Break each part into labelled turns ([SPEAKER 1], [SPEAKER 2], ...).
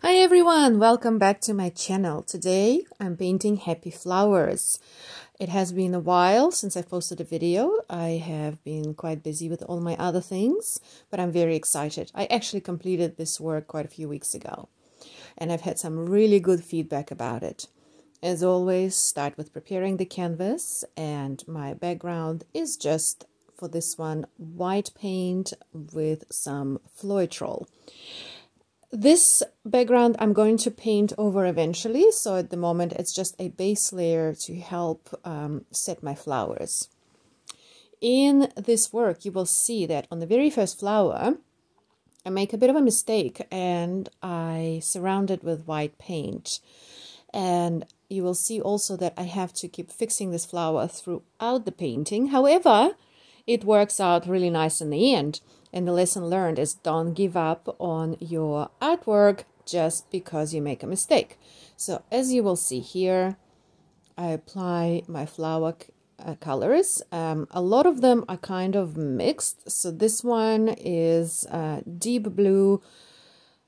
[SPEAKER 1] Hi everyone, welcome back to my channel. Today I'm painting happy flowers. It has been a while since I posted a video. I have been quite busy with all my other things, but I'm very excited. I actually completed this work quite a few weeks ago and I've had some really good feedback about it. As always, start with preparing the canvas and my background is just for this one white paint with some Floetrol. This background I'm going to paint over eventually, so at the moment it's just a base layer to help um, set my flowers. In this work you will see that on the very first flower I make a bit of a mistake and I surround it with white paint and you will see also that I have to keep fixing this flower throughout the painting. However, it works out really nice in the end. And the lesson learned is don't give up on your artwork just because you make a mistake. So as you will see here, I apply my flower uh, colors. Um, a lot of them are kind of mixed. So this one is uh, deep blue.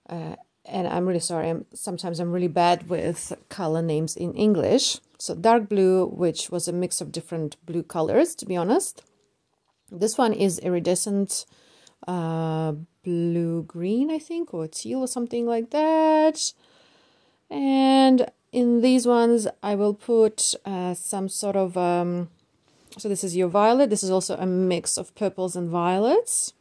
[SPEAKER 1] Uh, and I'm really sorry, I'm, sometimes I'm really bad with color names in English. So dark blue, which was a mix of different blue colors, to be honest. This one is iridescent uh, blue green, I think, or teal or something like that. And in these ones, I will put uh, some sort of, um, so this is your violet. This is also a mix of purples and violets.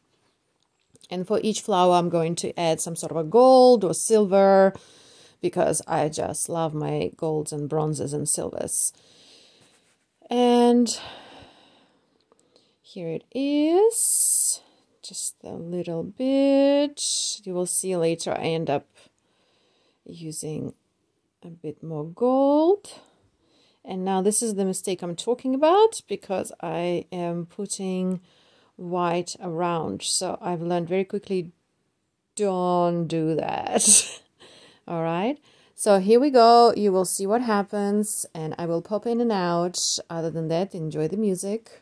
[SPEAKER 1] And for each flower, I'm going to add some sort of a gold or silver because I just love my golds and bronzes and silvers. And here it is just a little bit. You will see later I end up using a bit more gold. And now this is the mistake I'm talking about because I am putting white around. So I've learned very quickly don't do that. All right. So here we go. You will see what happens and I will pop in and out. Other than that enjoy the music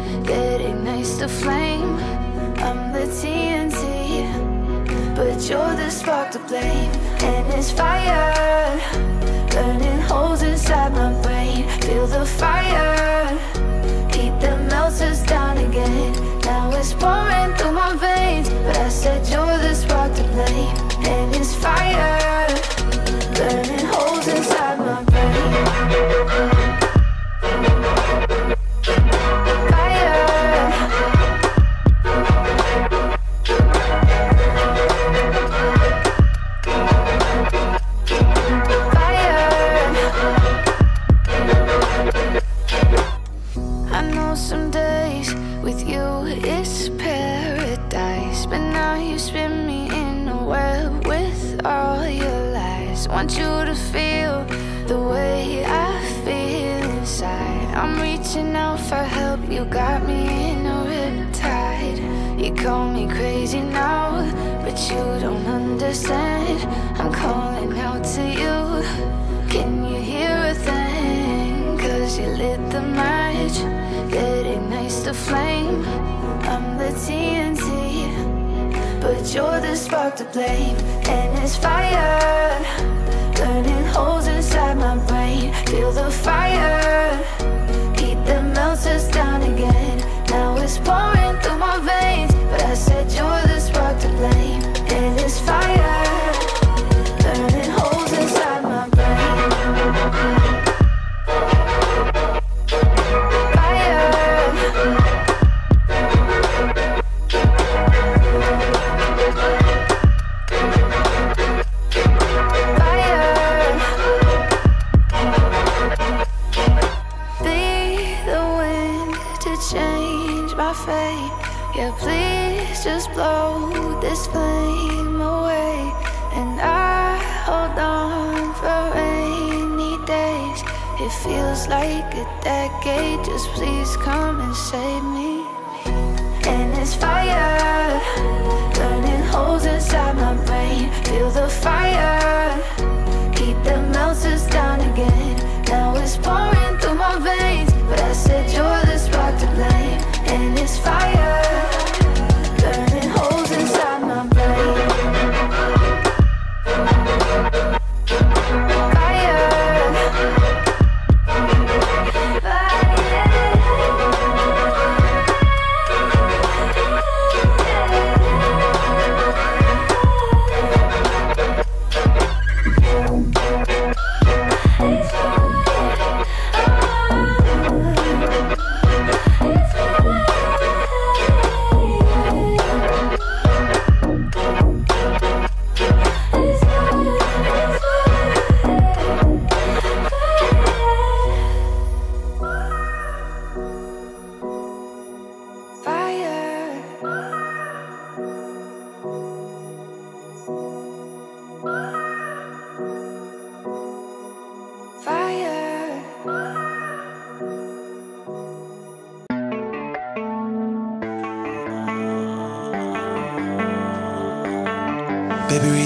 [SPEAKER 2] that ignites the flame. I'm the TNT, but you're the spark to blame. And it's fire, burning holes inside my brain. Feel the fire, heat that melts us down again. Now it's pouring through my veins, but I said you're the spark to blame. And it's fire, burning holes inside Want you to feel the way I feel inside. I'm reaching out for help, you got me in a riptide. You call me crazy now, but you don't understand. I'm calling out to you. Can you hear a thing? Cause you lit the match that ignites the flame. I'm the TNT, but you're the spark to blame. And it's fire, burning holes inside my brain. Feel the fire, heat that melts us down again. Now it's pouring through my veins, but I said you're the spark to blame. And it's fire, Yeah, please just blow this flame away. And I hold on for rainy days. It feels like a decade. Just please come and save me. And it's fire, burning holes inside my brain. Feel the fire,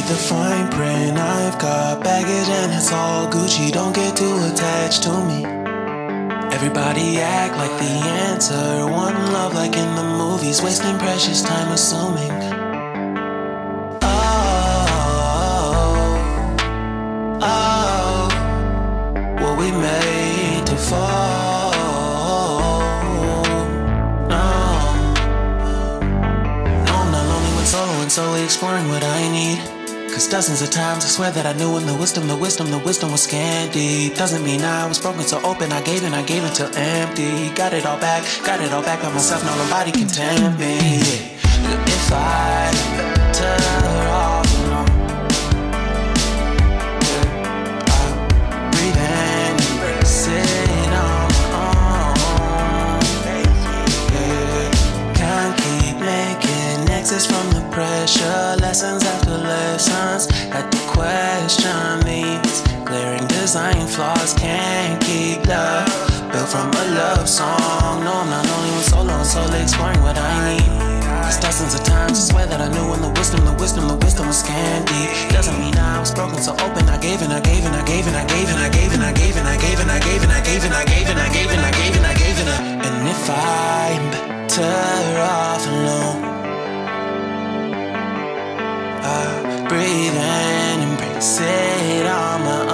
[SPEAKER 2] the
[SPEAKER 3] fine print. I've got baggage and it's all Gucci. Don't get too attached to me. Everybody act like the answer. One love like in the movies, wasting precious time assuming. Dozens of times I swear that I knew when the wisdom, the wisdom, the wisdom was scanty. Doesn't mean I was broken, so open. I gave and I gave until empty. Got it all back, got it all back by myself. Now nobody can tempt me. that I knew and the wisdom, the wisdom, the wisdom was candy. Doesn't mean I was broken, so open. I gave and I gave and I gave and I gave and I gave and I gave and I gave and I gave and I gave and I gave and I gave and I gave and I gave and I gave And I gave if I'm better off alone, I breathe and embrace it on my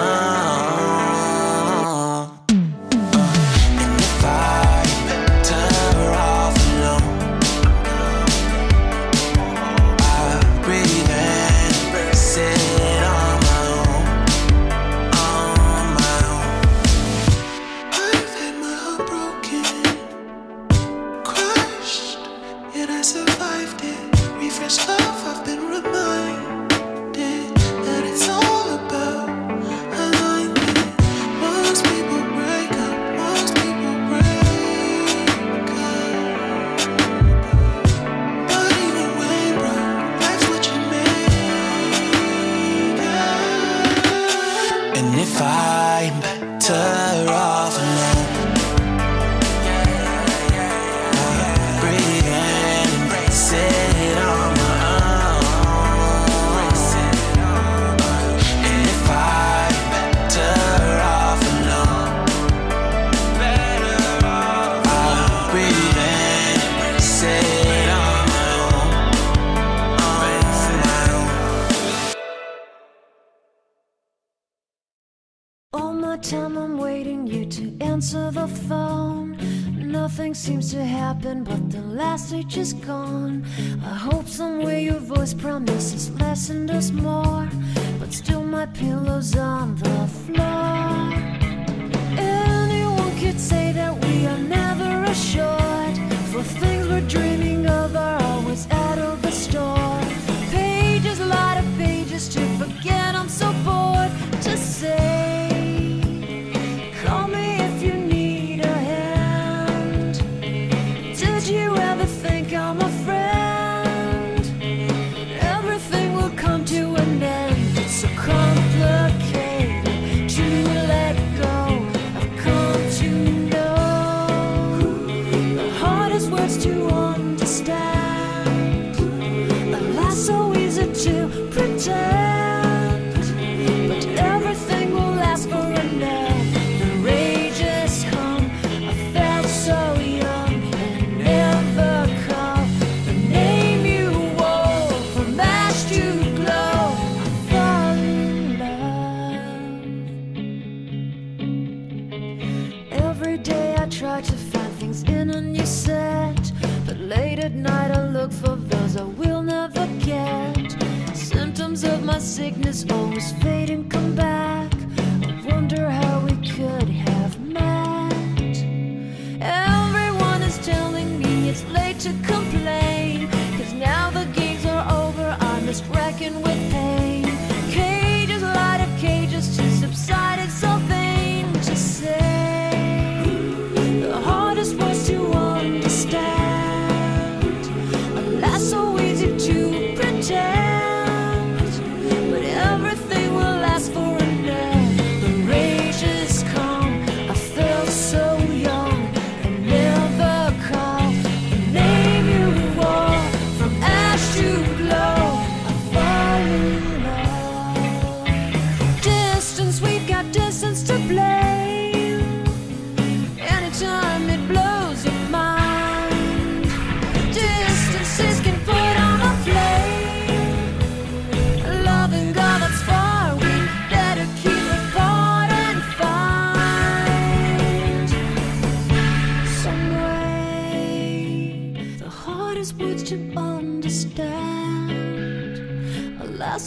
[SPEAKER 4] just gone.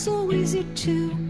[SPEAKER 4] so easy to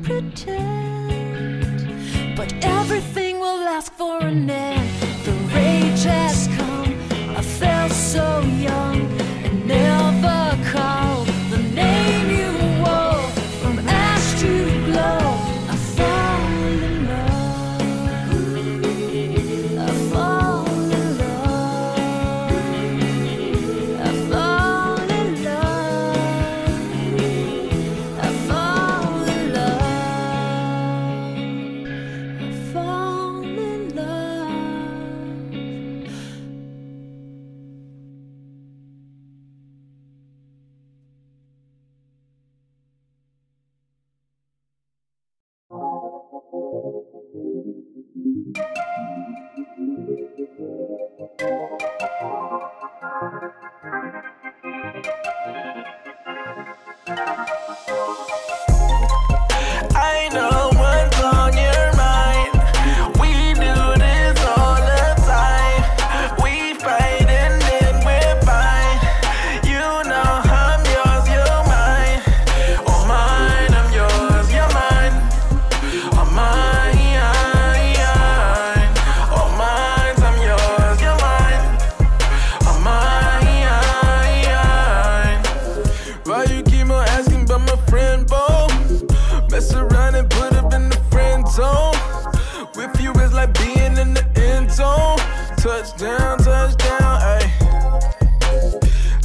[SPEAKER 4] With you is like being in the end zone.
[SPEAKER 5] Touchdown, touchdown, ayy.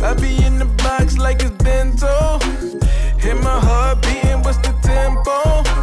[SPEAKER 5] I be in the box like it's bento. Hit my heart beating, what's the tempo?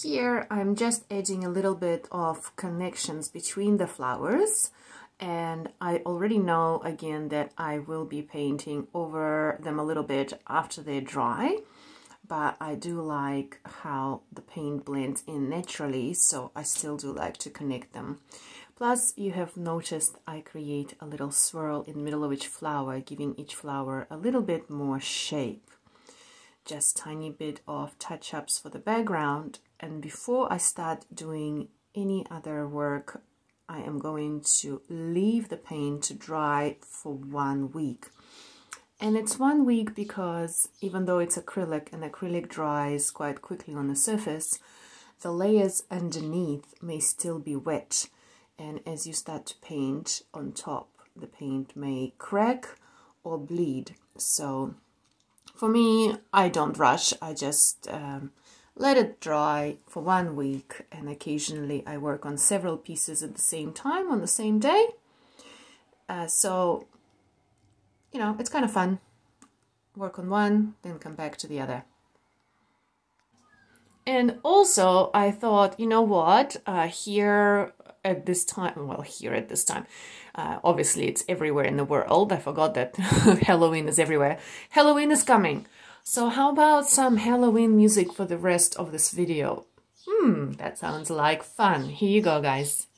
[SPEAKER 1] Here I'm just adding a little bit of connections between the flowers. And I already know again that I will be painting over them a little bit after they're dry. But I do like how the paint blends in naturally so I still do like to connect them. Plus you have noticed I create a little swirl in the middle of each flower giving each flower a little bit more shape. Just tiny bit of touch-ups for the background and before I start doing any other work I am going to leave the paint to dry for one week and it's one week because even though it's acrylic and acrylic dries quite quickly on the surface the layers underneath may still be wet and as you start to paint on top the paint may crack or bleed. So for me, I don't rush. I just um, let it dry for one week and occasionally I work on several pieces at the same time on the same day. Uh, so, you know, it's kind of fun. Work on one, then come back to the other. And also, I thought, you know what, uh, here at this time, well, here at this time, uh, obviously it's everywhere in the world. I forgot that Halloween is everywhere. Halloween is coming. So how about some Halloween music for the rest of this video? Hmm, that sounds like fun. Here you go, guys.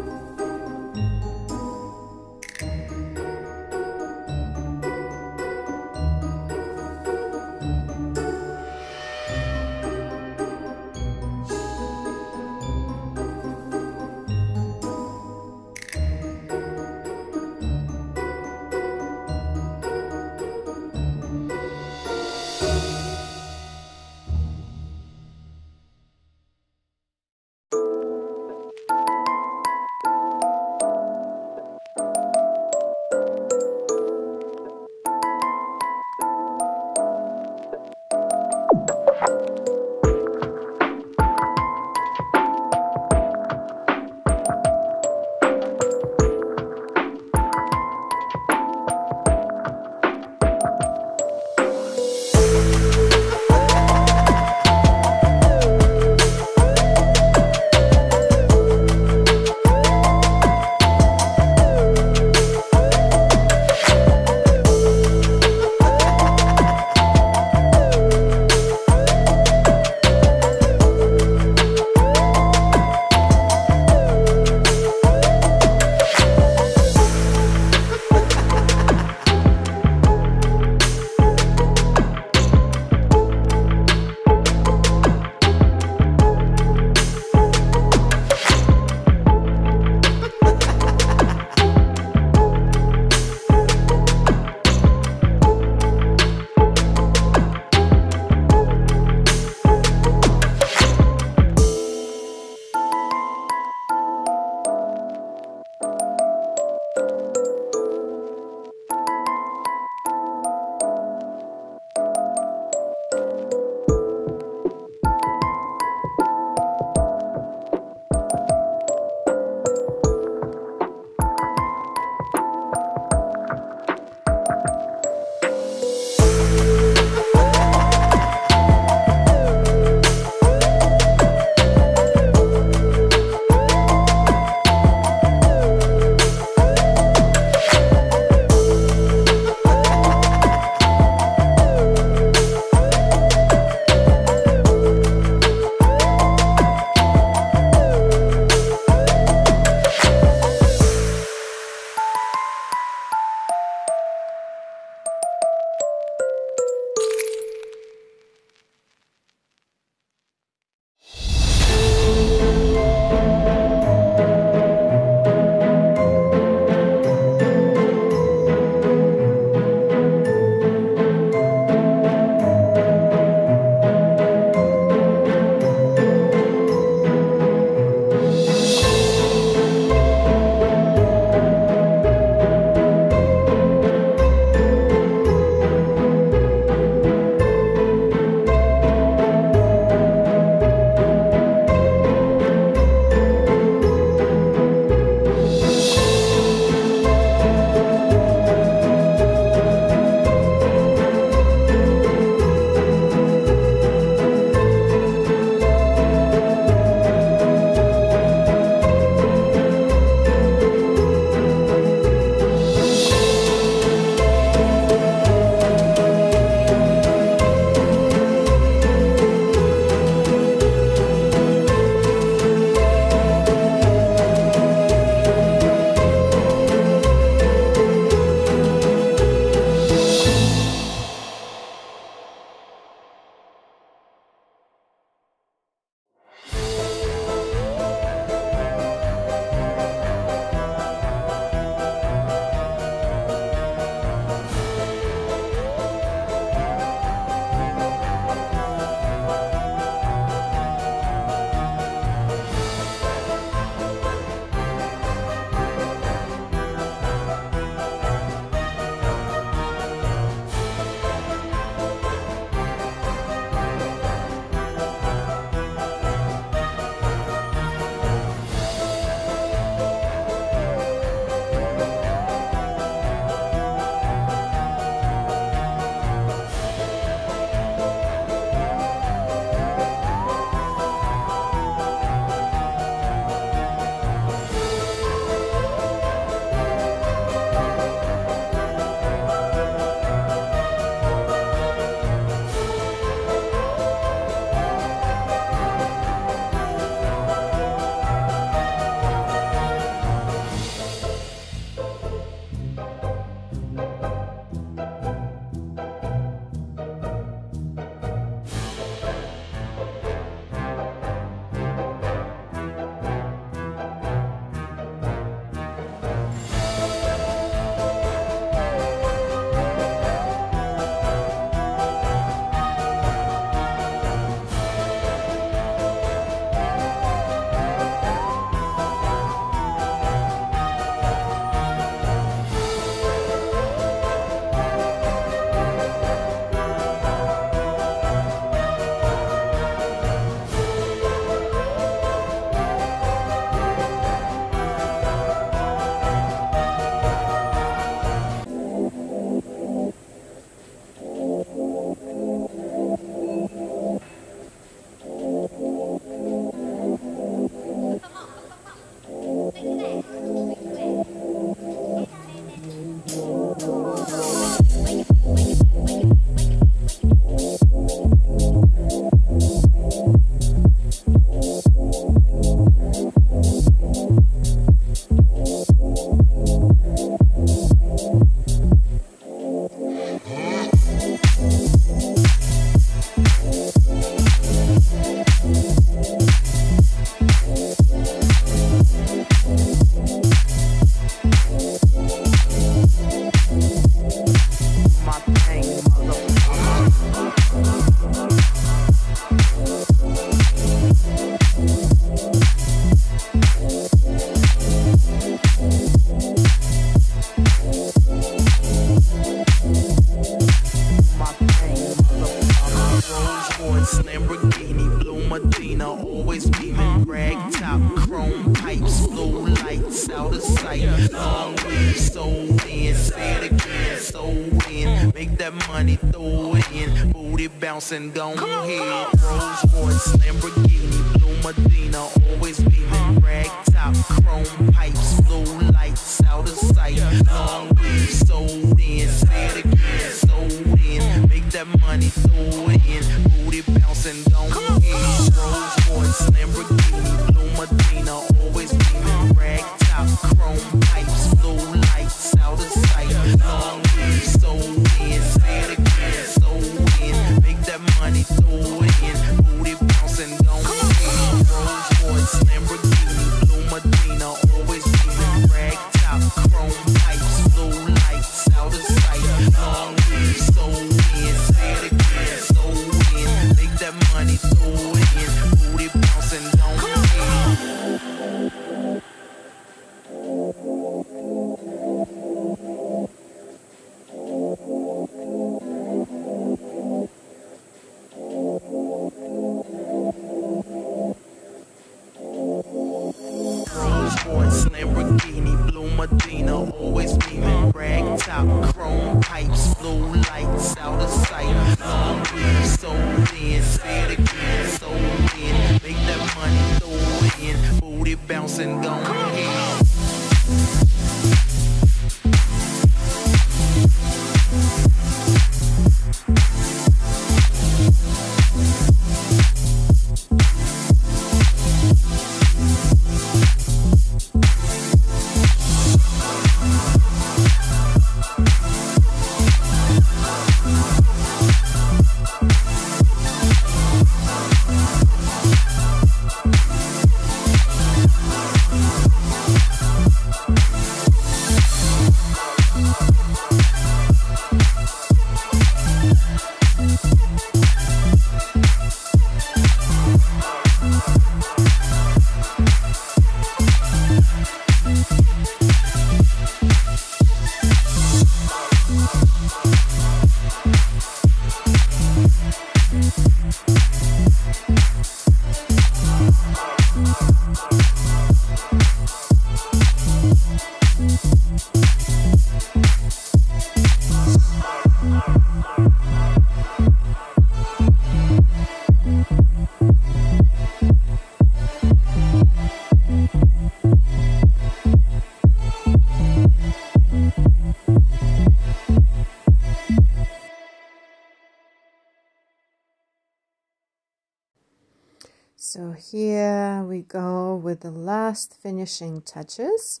[SPEAKER 1] Here we go with the last finishing touches.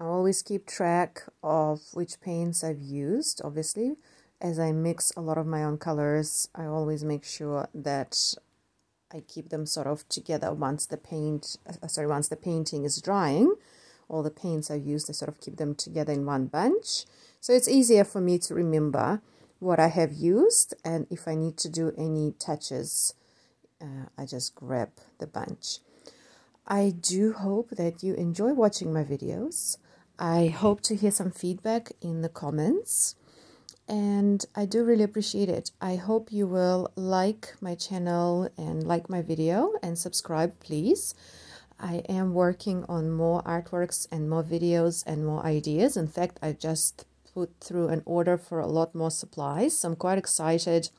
[SPEAKER 1] I always keep track of which paints I've used, obviously. As I mix a lot of my own colors, I always make sure that I keep them sort of together once the paint, uh, sorry, once the painting is drying. All the paints I've used, I sort of keep them together in one bunch. So it's easier for me to remember what I have used and if I need to do any touches uh, I just grab the bunch. I do hope that you enjoy watching my videos. I hope to hear some feedback in the comments and I do really appreciate it. I hope you will like my channel and like my video and subscribe please. I am working on more artworks and more videos and more ideas. In fact, I just put through an order for a lot more supplies. So I'm quite excited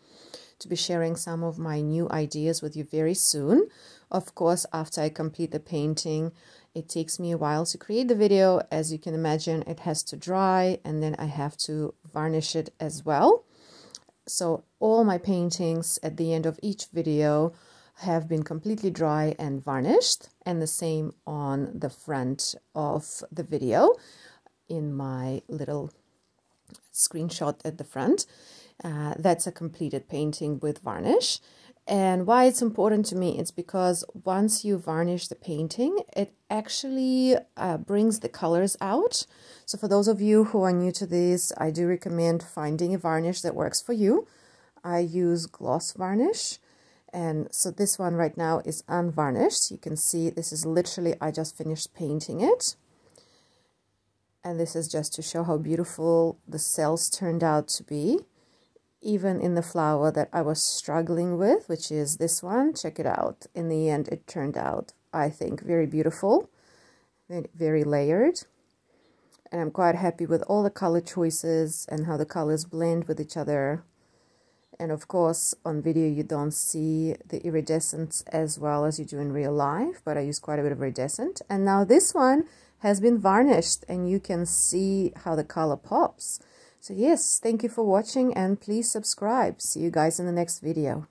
[SPEAKER 1] to be sharing some of my new ideas with you very soon. Of course, after I complete the painting, it takes me a while to create the video. As you can imagine, it has to dry and then I have to varnish it as well. So all my paintings at the end of each video have been completely dry and varnished and the same on the front of the video in my little screenshot at the front. Uh, that's a completed painting with varnish. And why it's important to me is because once you varnish the painting, it actually uh, brings the colors out. So for those of you who are new to this, I do recommend finding a varnish that works for you. I use gloss varnish. And so this one right now is unvarnished. You can see this is literally, I just finished painting it. And this is just to show how beautiful the cells turned out to be even in the flower that I was struggling with, which is this one. Check it out. In the end, it turned out, I think, very beautiful, very layered. And I'm quite happy with all the color choices and how the colors blend with each other. And of course, on video, you don't see the iridescence as well as you do in real life, but I use quite a bit of iridescent. And now this one has been varnished and you can see how the color pops. So yes, thank you for watching and please subscribe. See you guys in the next video.